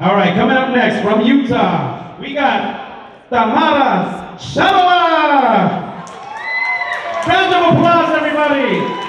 All right, coming up next from Utah, we got Tamara Shadova. Round of applause, everybody.